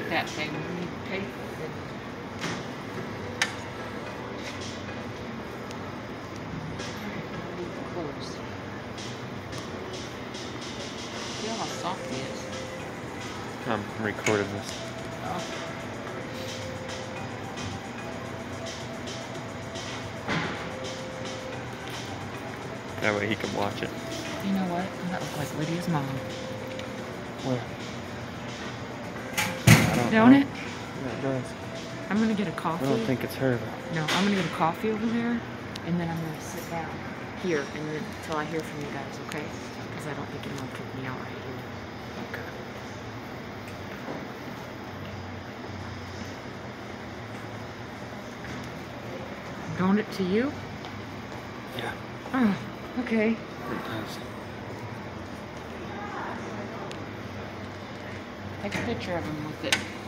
get that thing, you need to pay for it. Close. Feel how soft it is. I'm recording this. Oh. That way he can watch it. You know what? That looks like Lydia's mom. Where? Don't, it? Yeah, it does. I'm gonna get a coffee. I don't think it's her though. No, I'm gonna get a coffee over there, and then I'm gonna sit down here, and then until I hear from you guys, okay? Because I don't think anyone will kick me out right here. Okay. It to you? Yeah, Oh, okay. it Take a picture of him with it.